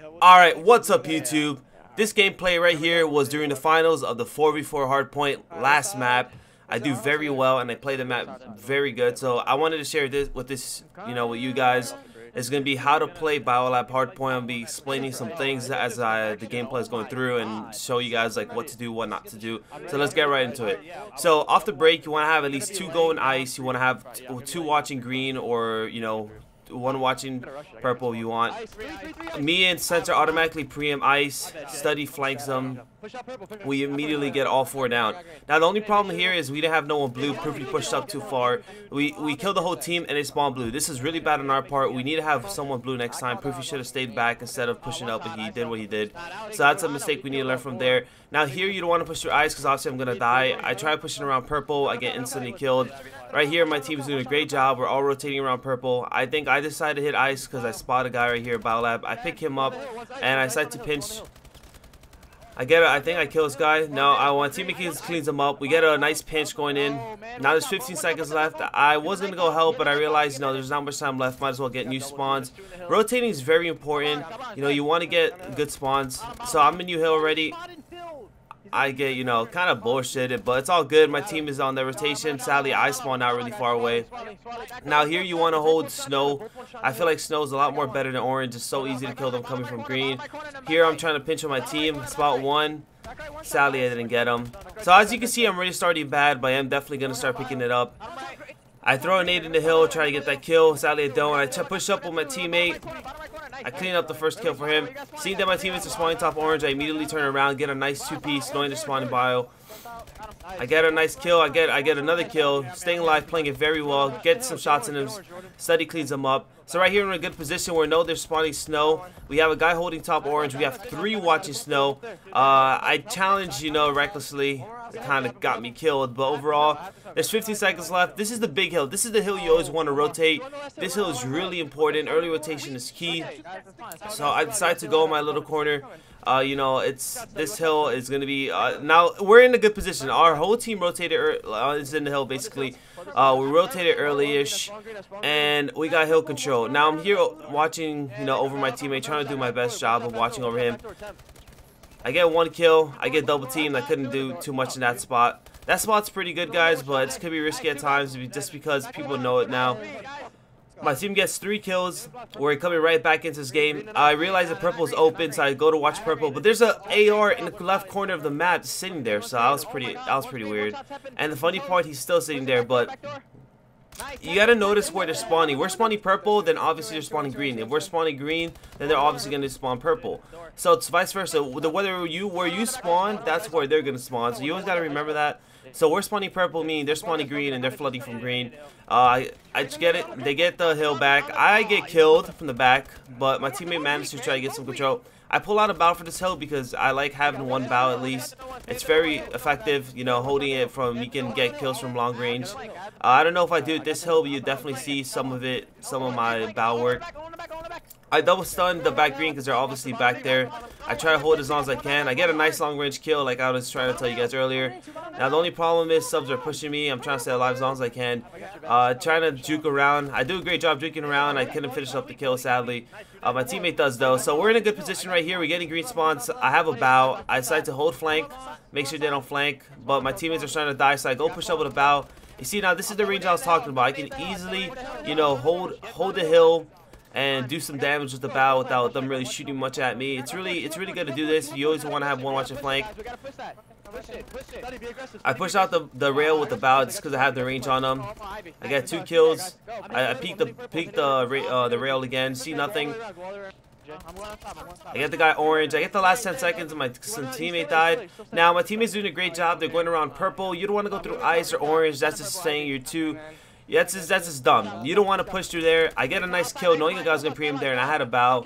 Alright, what's up YouTube? This gameplay right here was during the finals of the 4v4 hardpoint last map. I do very well and I play the map very good. So I wanted to share this with this, you know, with you guys. It's going to be how to play Biolab hardpoint. I'll be explaining some things as I, the gameplay is going through and show you guys like what to do, what not to do. So let's get right into it. So off the break, you want to have at least two golden ice. You want to have two watching green or, you know, one watching purple you want. Me and center automatically preempt ice, study flanks them. We immediately get all four down. Now the only problem here is we didn't have no one blue. Proofy pushed up too far. We we killed the whole team and they spawned blue. This is really bad on our part. We need to have someone blue next time. Proofy should have stayed back instead of pushing up, but he did what he did. So that's a mistake we need to learn from there. Now here you don't want to push your ice because obviously I'm gonna die. I try pushing around purple. I get instantly killed. Right here, my team is doing a great job. We're all rotating around purple. I think I decided to hit ice because I spot a guy right here, Biolab. I pick him up, and I decide to pinch. I get it. I think I kill this guy. No, I want Team teammate cleans him up. We get a nice pinch going in. Now there's 15 seconds left. I was going to go help, but I realized, you know, there's not much time left. Might as well get new spawns. Rotating is very important. You know, you want to get good spawns. So I'm in New Hill already. I get, you know, kind of bullshitted, but it's all good. My team is on the rotation. Sadly, I spawn out really far away. Now, here you want to hold Snow. I feel like Snow is a lot more better than Orange. It's so easy to kill them coming from green. Here, I'm trying to pinch on my team. Spot one. Sadly, I didn't get him. So, as you can see, I'm really starting bad, but I am definitely going to start picking it up. I throw a nade in the hill, try to get that kill. Sadly, I don't. I push up with my teammate. I clean up the first kill for him. Seeing that my teammates are spawning top orange, I immediately turn around, get a nice two-piece, knowing they're spawning bio. I get a nice kill. I get I get another kill. Staying alive, playing it very well. Get some shots in him. Study cleans them up. So right here we're in a good position where no, they're spawning snow. We have a guy holding top orange. We have three watching snow. Uh, I challenge, you know, recklessly. It kind of got me killed. But overall, there's 15 seconds left. This is the big hill. This is the hill you always want to rotate. This hill is really important. Early rotation is key. So I decided to go in my little corner. Uh, you know, it's this hill is going to be uh, now we're in a good position. Our whole team rotated uh, is in the hill basically. Uh, we rotated early-ish, and we got hill control. Now I'm here watching, you know, over my teammate, trying to do my best job of watching over him. I get one kill. I get double teamed. I couldn't do too much in that spot. That spot's pretty good, guys, but it could be risky at times just because people know it now. My team gets three kills. We're coming right back into this game. I realize that purple is open, so I go to watch purple. But there's a AR in the left corner of the map sitting there, so that was pretty that was pretty weird. And the funny part, he's still sitting there, but you gotta notice where they're spawning. We're spawning purple, then obviously they're spawning green. If we're spawning green, then they're obviously gonna spawn purple. So it's vice versa. The whether you where you spawn, that's where they're gonna spawn. So you always gotta remember that. So we're spawning purple, meaning they're spawning green, and they're flooding from green. Uh, I, I get it. They get the hill back. I get killed from the back, but my teammate managed to try to get some control. I pull out a bow for this hill because I like having one bow at least. It's very effective, you know, holding it from, you can get kills from long range. Uh, I don't know if I do it this hill, but you definitely see some of it, some of my bow work. I double stun the back green because they're obviously back there. I try to hold as long as I can. I get a nice long range kill like I was trying to tell you guys earlier. Now the only problem is subs are pushing me. I'm trying to stay alive as long as I can. Uh, trying to juke around. I do a great job juking around. I couldn't finish up the kill sadly. Uh, my teammate does though. So we're in a good position right here. We're getting green spawns. I have a bow. I decide to hold flank. Make sure they don't flank. But my teammates are trying to die so I go push up with a bow. You see now this is the range I was talking about. I can easily, you know, hold hold the hill and do some damage with the bow without them really shooting much at me. It's really it's really good to do this. You always want to have one watching flank. I push out the, the rail with the bow just because I have the range on them. I got two kills. I, I peeked the peeked the uh, the rail again. See nothing. I get the guy orange. I get the last 10 seconds and my teammate died. Now, my teammate's doing a great job. They're going around purple. You don't want to go through ice or orange. That's just saying you're too yeah, that's just, that's just dumb. You don't want to push through there. I get a nice kill knowing the guy's going to pre there, and I had a bow.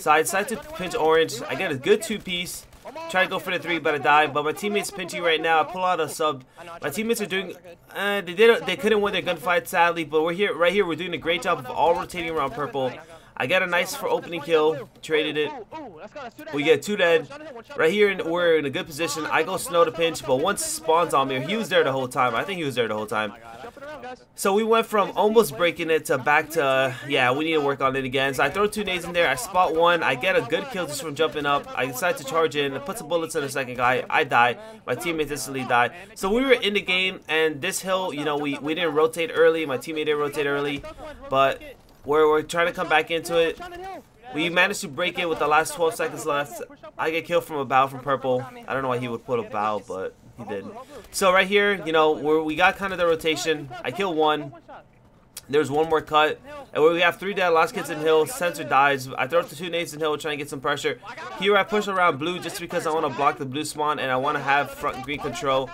So I decided to pinch orange. I get a good two-piece. Try to go for the three, but I die. But my teammates pinching right now. I pull out a sub. My teammates are doing. Uh, they did. They couldn't win their gunfight, sadly. But we're here, right here. We're doing a great job of all rotating around purple. I get a nice for opening kill, traded it. We get two dead. Right here, we're in a good position. I go snow to pinch, but once spawns on me, he was there the whole time. I think he was there the whole time. So we went from almost breaking it to back to, yeah, we need to work on it again. So I throw two nades in there. I spot one. I get a good kill just from jumping up. I decide to charge in, put some bullets in the second guy. I die. My teammates instantly die. So we were in the game, and this hill, you know, we, we didn't rotate early. My teammate didn't rotate early, but we're, we're trying to come back into it. We managed to break it with the last 12 seconds left. I get killed from a bow from purple. I don't know why he would put a bow, but he did. So right here, you know, where we got kind of the rotation. I kill one. There's one more cut. And we have three dead last kids in hill. Sensor dies. I throw the two nades in hill trying to get some pressure. Here I push around blue just because I want to block the blue spawn and I want to have front green control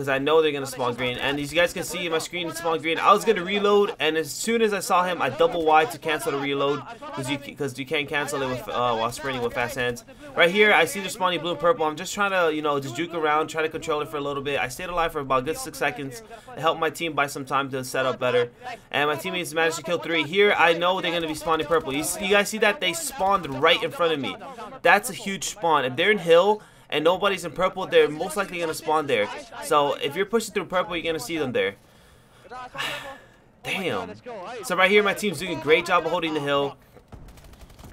because I know they're going to spawn green. And as you guys can see, my screen is spawn green. I was going to reload, and as soon as I saw him, I double wide to cancel the reload because you because you can't cancel it with uh, while sprinting with fast hands. Right here, I see they're spawning blue and purple. I'm just trying to, you know, just juke around, try to control it for a little bit. I stayed alive for about good six seconds. It helped my team buy some time to set up better. And my teammates managed to kill three. Here, I know they're going to be spawning purple. You, see, you guys see that? They spawned right in front of me. That's a huge spawn. If they're in hill, and nobody's in purple, they're most likely going to spawn there. So if you're pushing through purple, you're going to see them there. Damn. So right here, my team's doing a great job of holding the hill.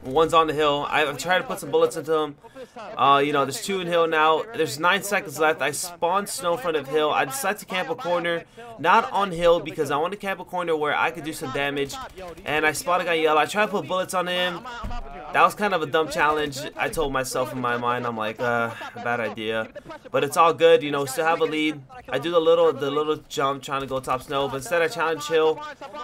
One's on the hill. I've tried to put some bullets into him. Uh, you know, there's two in hill now. There's nine seconds left. I spawn snow in front of hill. I decide to camp a corner, not on hill because I want to camp a corner where I could do some damage. And I spot a guy yellow. I try to put bullets on him. That was kind of a dumb challenge. I told myself in my mind, I'm like, uh, a bad idea. But it's all good, you know, still have a lead. I do the little the little jump trying to go top snow, but instead I challenge Hill,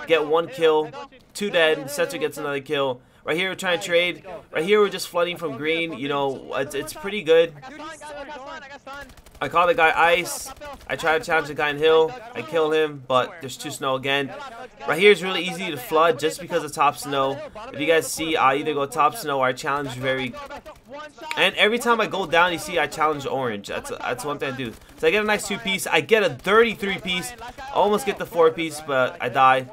get one kill, two dead, Center gets another kill. Right here, we're trying to trade. Right here, we're just flooding from green. You know, it's, it's pretty good. I call the guy Ice. I try to challenge the guy in Hill. I kill him, but there's two snow again. Right here is really easy to flood just because of top snow. If you guys see, I either go top snow or I challenge very... And every time I go down, you see I challenge orange. That's that's one thing I do. So I get a nice two-piece. I get a 33-piece. Almost get the four-piece, but I die.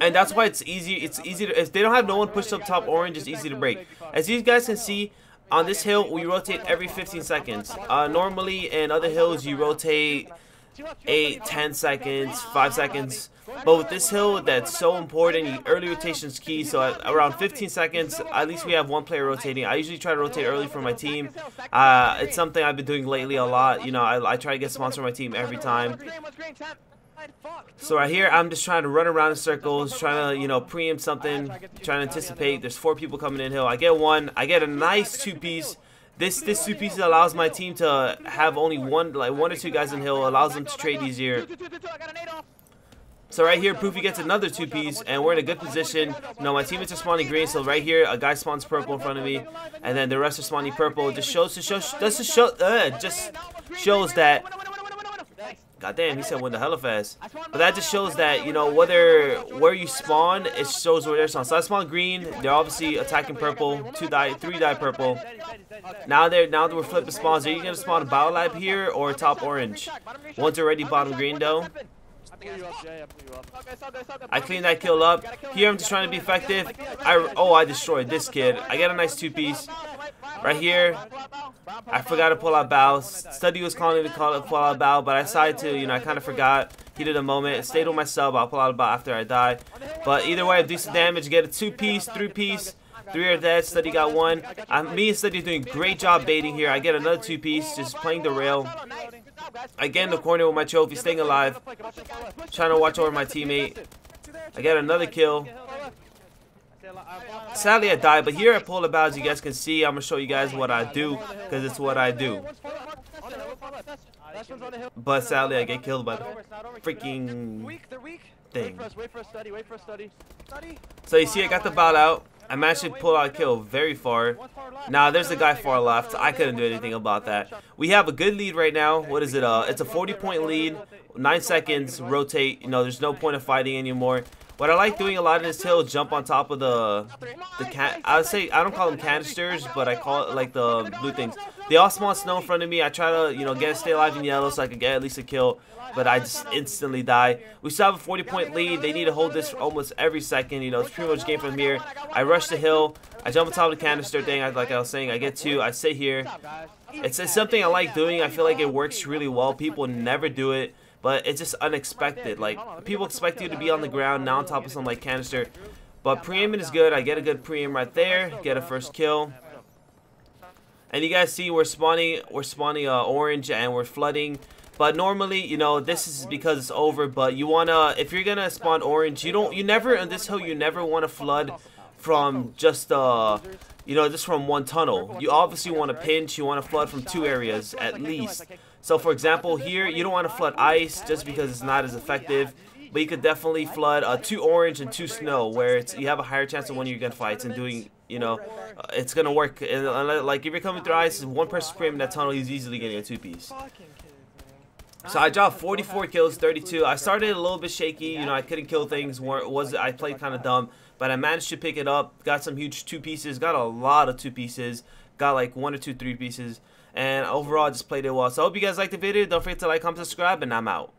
And that's why it's easy. It's easy to if they don't have no one pushed up top orange, it's easy to break. As you guys can see, on this hill we rotate every 15 seconds. Uh, normally in other hills you rotate 8, 10 seconds, 5 seconds. But with this hill, that's so important. Early rotation is key. So at around 15 seconds, at least we have one player rotating. I usually try to rotate early for my team. Uh, it's something I've been doing lately a lot. You know, I, I try to get sponsor my team every time. So right here, I'm just trying to run around in circles, trying to, you know, preempt something, trying to anticipate. There's four people coming in hill. I get one. I get a nice two-piece. This this two pieces allows my team to have only one, like one or two guys in hill. Allows them to trade easier. So right here, Proofy gets another two-piece, and we're in a good position. Know, my teammates are spawning green, so right here, a guy spawns purple in front of me, and then the rest are spawning purple. Just shows to show, just show, uh, just shows that God damn, he said win the hella fast. But that just shows that, you know, whether where you spawn, it shows where they're spawn. So I spawn green, they're obviously attacking purple, two die, three die purple. Now they're now that we're flipping spawns, are you gonna spawn a Battle Lab here or top orange? One's already bottom green though. I clean that kill up. Here I'm just trying to be effective. I oh I destroyed this kid. I get a nice two piece. Right here, I forgot to pull out bow. Study was calling me to call it pull out bow, but I decided to, you know, I kind of forgot. He did a moment. Stayed with myself. I'll pull out a bow after I die. But either way, I do some damage. Get a two-piece, three-piece. Three are dead. Study got one. Um, me and Study doing a great job baiting here. I get another two-piece, just playing the rail. I get in the corner with my trophy, staying alive. Trying to watch over my teammate. I get another kill. Sadly, I died, but here at Polar as you guys can see, I'm going to show you guys what I do, because it's what I do. But sadly, I get killed by the freaking thing. So you see, I got the bout out. I managed to pull out a kill very far. Now, there's a guy far left. I couldn't do anything about that. We have a good lead right now. What is it? Uh, It's a 40-point lead. Nine seconds, rotate. You know, there's no point of fighting anymore. What I like doing a lot in this hill, jump on top of the the can. I say I don't call them canisters, but I call it like the blue things. they all spawn snow in front of me. I try to, you know, get stay alive in yellow so I can get at least a kill, but I just instantly die. We still have a 40 point lead. They need to hold this almost every second. You know, it's pretty much game from here. I rush the hill. I jump on top of the canister thing, like I was saying. I get two. I sit here. It's, it's something I like doing. I feel like it works really well. People never do it, but it's just unexpected. Like, people expect you to be on the ground, now on top of some, like, canister. But pre-aiming is good. I get a good pre-aim right there. Get a first kill. And you guys see we're spawning, we're spawning uh, orange and we're flooding. But normally, you know, this is because it's over. But you wanna, if you're gonna spawn orange, you don't, you never in this hill, you never want to flood from just uh, you know, just from one tunnel. You obviously want to pinch, you want to flood from two areas at least. So for example, here you don't want to flood ice just because it's not as effective. But you could definitely flood uh, two orange and two snow, where it's you have a higher chance of winning your gunfights and doing, you know, uh, it's gonna work. And, uh, like if you're coming through ice, one person spraying that tunnel, he's easily getting a two piece. So I dropped 44 kills, 32. I started a little bit shaky, you know, I couldn't kill things. Was I played kind of dumb, but I managed to pick it up. Got some huge two pieces, got a lot of two pieces, got like one or two three pieces, and overall I just played it well. So I hope you guys liked the video. Don't forget to like, comment, subscribe, and I'm out.